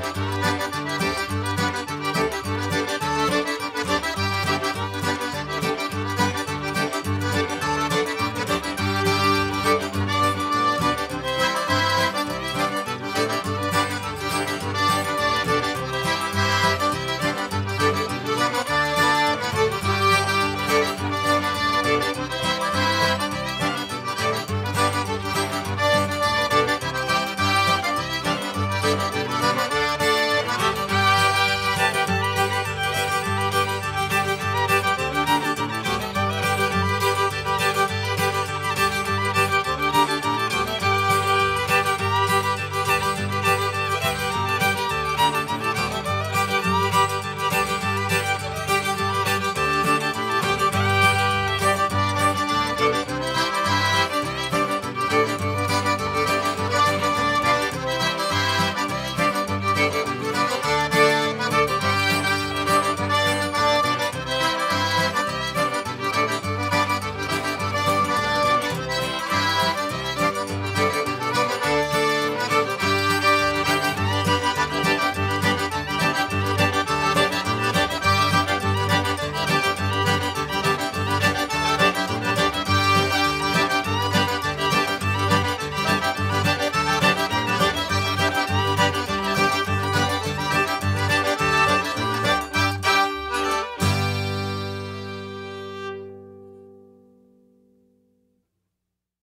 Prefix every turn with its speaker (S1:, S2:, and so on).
S1: Bye.